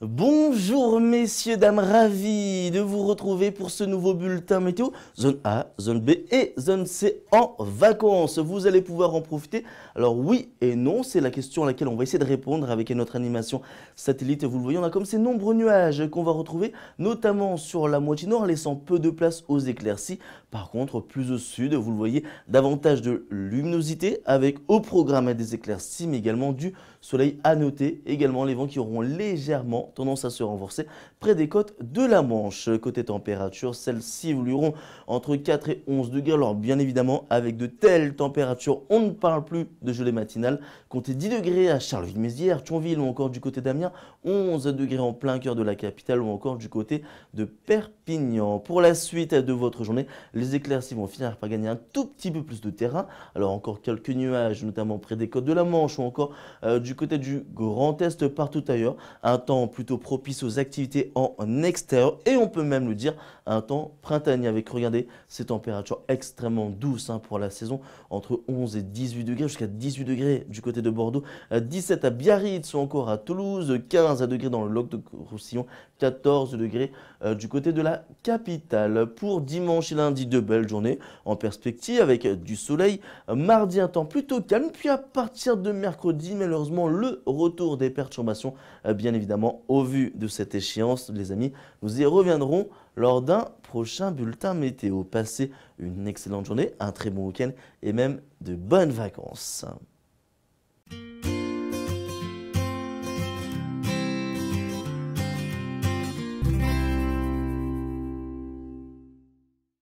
Bonjour messieurs, dames, ravi de vous retrouver pour ce nouveau bulletin météo. Zone A, zone B et zone C en vacances. Vous allez pouvoir en profiter. Alors oui et non, c'est la question à laquelle on va essayer de répondre avec notre animation satellite. Vous le voyez, on a comme ces nombreux nuages qu'on va retrouver, notamment sur la moitié nord, laissant peu de place aux éclaircies. Par contre, plus au sud, vous le voyez, davantage de luminosité avec au programme des éclaircies, mais également du soleil à. Également les vents qui auront légèrement tendance à se renforcer près des côtes de la Manche. Côté température, celles-ci évolueront entre 4 et 11 degrés. Alors bien évidemment, avec de telles températures, on ne parle plus de gelée matinale. Comptez 10 degrés à Charleville-Mézières, Thionville ou encore du côté d'Amiens, 11 degrés en plein cœur de la capitale ou encore du côté de Perpignan. Pour la suite de votre journée, les éclaircies vont finir par gagner un tout petit peu plus de terrain. Alors encore quelques nuages, notamment près des côtes de la Manche ou encore euh, du côté du Grand Est partout ailleurs. Un temps plutôt propice aux activités en extérieur et on peut même le dire un temps printanier avec, regardez, ces températures extrêmement douces hein, pour la saison, entre 11 et 18 degrés, jusqu'à 18 degrés du côté de Bordeaux, 17 à Biarritz ou encore à Toulouse, 15 degrés dans le Loc de Roussillon, 14 degrés euh, du côté de la capitale. Pour dimanche et lundi, de belles journées en perspective avec du soleil. Mardi, un temps plutôt calme, puis à partir de mercredi, malheureusement, le retour des perturbations, euh, bien évidemment, au vu de cette échéance, les amis, nous y reviendrons lors d'un prochain bulletin météo. Passez une excellente journée, un très bon week-end et même de bonnes vacances.